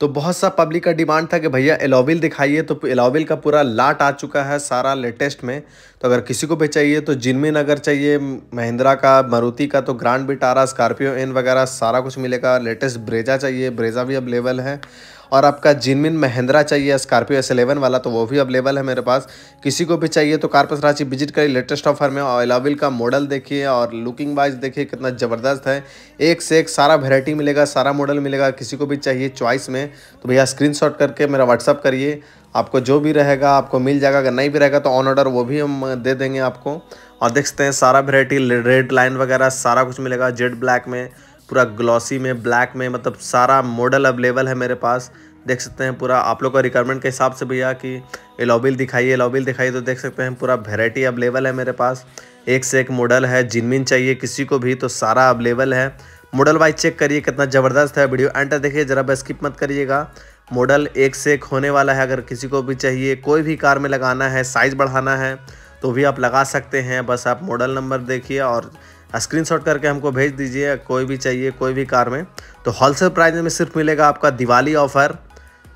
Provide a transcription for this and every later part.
तो बहुत सा पब्लिक का डिमांड था कि भैया एलोविल दिखाइए तो एलोविल का पूरा लाट आ चुका है सारा लेटेस्ट में। तो अगर किसी को भी चाहिए तो जिनमिन अगर चाहिए महिंद्रा का मारुति का तो ग्रांड बिटारा स्कॉर्पियो एन वगैरह सारा कुछ मिलेगा। लेटेस्ट ब्रेजा चाहिए ब्रेजा भी अवेलेबल है। और आपका जिनमिन महिंद्रा चाहिए स्कॉर्पियो एस एलेवन वाला तो वो भी अवेलेबल है मेरे पास। किसी को भी चाहिए तो कारपस रांची विज़िट करिए लेटेस्ट ऑफ़र में। ऑयलाविल का मॉडल देखिए और लुकिंग वाइज देखिए, कितना ज़बरदस्त है। एक से एक सारा वेराइटी मिलेगा, सारा मॉडल मिलेगा। किसी को भी चाहिए चॉइस में तो भैया स्क्रीन करके मेरा व्हाट्सअप करिए। आपको जो भी रहेगा, आपको मिल जाएगा। अगर नहीं भी रहेगा तो ऑन ऑर्डर वो भी हम दे देंगे आपको। और देख सकते हैं, सारा वेराइटी रेड लाइन वगैरह, सारा कुछ मिलेगा। जेड ब्लैक में पूरा ग्लॉसी में ब्लैक में मतलब सारा मॉडल अवेलेबल है मेरे पास। देख सकते हैं पूरा, आप लोग का रिक्वायरमेंट के हिसाब से भैया कि एलोबिल दिखाइए एलोबिल दिखाइए तो देख सकते हैं पूरा वेराइटी अवेलेबल है मेरे पास। एक से एक मॉडल है जिनमिन चाहिए किसी को भी तो सारा अवेलेबल है। मॉडल वाइज चेक करिए कितना ज़बरदस्त है वीडियो एंड देखिए, ज़रा स्किप मत करिएगा। मॉडल एक से एक होने वाला है, अगर किसी को भी चाहिए, कोई भी कार में लगाना है साइज़ बढ़ाना है तो भी आप लगा सकते हैं। बस आप मॉडल नंबर देखिए और स्क्रीनशॉट करके हमको भेज दीजिए, कोई भी चाहिए, कोई भी कार में। तो होलसेल प्राइस में सिर्फ़ मिलेगा आपका दिवाली ऑफ़र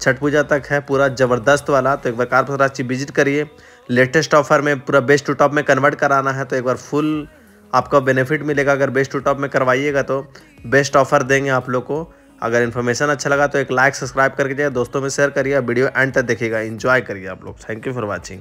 छठ पूजा तक है, पूरा ज़बरदस्त वाला। तो एक बार कार रांची विज़िट करिए। लेटेस्ट ऑफ़र में पूरा बेस्ट टू टॉप में कन्वर्ट कराना है तो एक बार फुल आपका बेनिफिट मिलेगा। अगर बेस्ट टू टॉप में करवाइएगा तो बेस्ट ऑफ़र देंगे आप लोग को। अगर इन्फॉर्मेशन अच्छा लगा तो एक लाइक सब्सक्राइब करके दोस्तों में शेयर करिए, वीडियो एंड तक देखिएगा। इन्जॉय करिए आप लोग। Thank you for watching